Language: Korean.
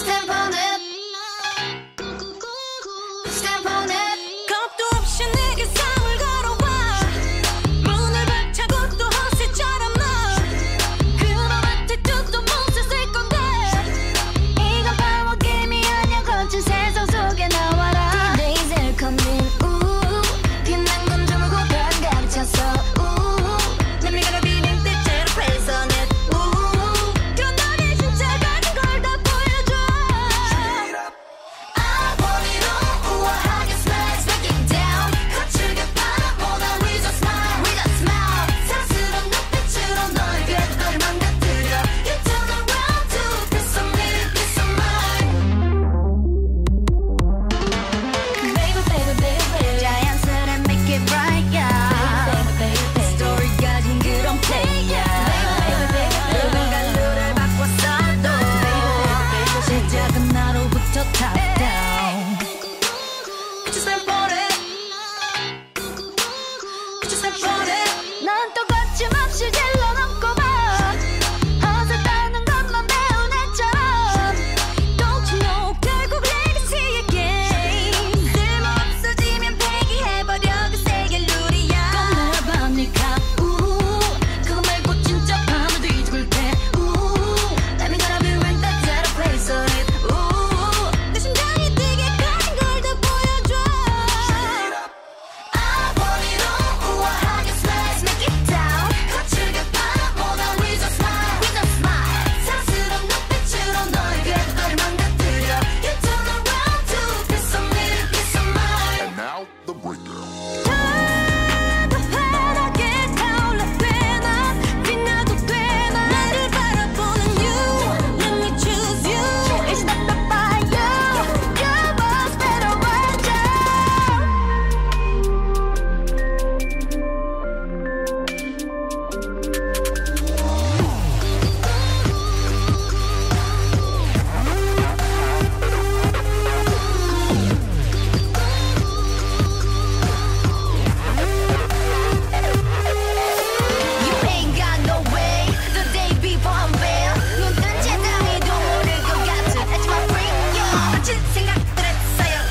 step on the 거친 생각들을 쌓여